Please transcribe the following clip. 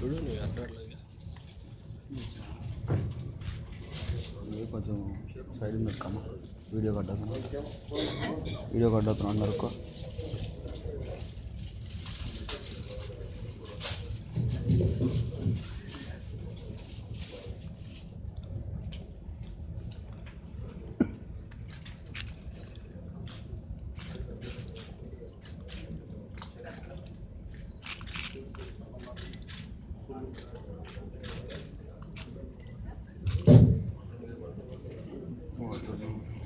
చూడు నీ అడ్డర్లో కొంచెం సైడ్ మీద కమ్మ. వీడియో కట్టదు వీడియో కట్టదు అన్నారు Thank you. Thank you.